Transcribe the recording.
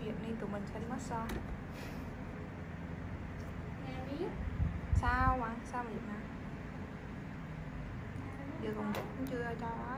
mùa dịch nên tụi mình sẽ đi massage. Nghe biết. Sao mà sao mà vậy nè giờ còn cũng chưa cho đó